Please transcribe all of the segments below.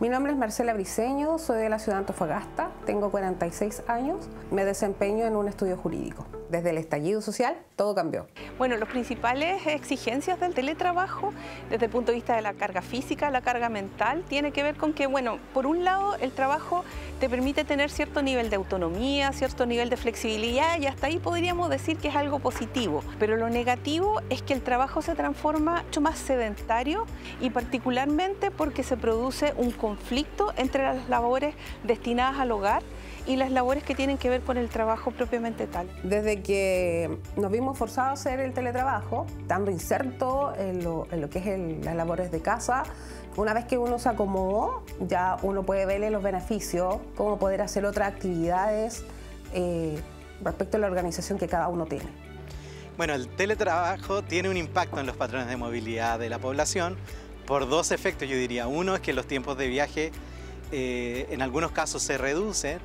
Mi nombre es Marcela Briceño, soy de la ciudad de Antofagasta, tengo 46 años, me desempeño en un estudio jurídico. Desde el estallido social, todo cambió. Bueno, las principales exigencias del teletrabajo, desde el punto de vista de la carga física, la carga mental, tiene que ver con que, bueno, por un lado, el trabajo te permite tener cierto nivel de autonomía, cierto nivel de flexibilidad y hasta ahí podríamos decir que es algo positivo. Pero lo negativo es que el trabajo se transforma mucho más sedentario y particularmente porque se produce un conflicto entre las labores destinadas al hogar y las labores que tienen que ver con el trabajo propiamente tal. Desde que nos vimos forzados a hacer el teletrabajo, estando inserto en lo, que es las labores de casa, una vez que uno se acomodó, ya uno puede verle los beneficios, cómo poder hacer otras actividades eh, respecto a la organización que cada uno tiene. Bueno, el teletrabajo tiene un impacto en los patrones de movilidad de la población por dos efectos, yo diría. Uno es que los tiempos de viaje eh, en algunos casos se reducen,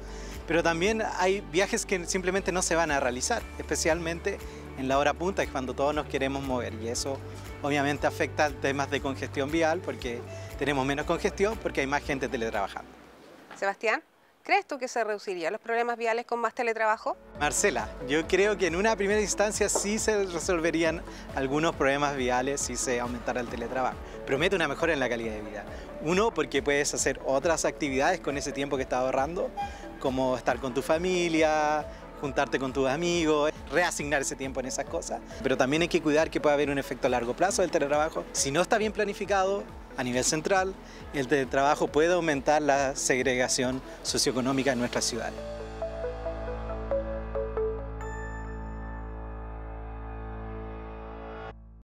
pero también hay viajes que simplemente no se van a realizar, especialmente en la hora punta, es cuando todos nos queremos mover y eso obviamente afecta temas de congestión vial porque tenemos menos congestión porque hay más gente teletrabajando. Sebastián, ¿crees tú que se reducirían los problemas viales con más teletrabajo? Marcela, yo creo que en una primera instancia sí se resolverían algunos problemas viales si se aumentara el teletrabajo. Promete una mejora en la calidad de vida. Uno, porque puedes hacer otras actividades con ese tiempo que estás ahorrando, como estar con tu familia, juntarte con tus amigos, reasignar ese tiempo en esas cosas. Pero también hay que cuidar que pueda haber un efecto a largo plazo del teletrabajo. Si no está bien planificado a nivel central, el teletrabajo puede aumentar la segregación socioeconómica en nuestras ciudades.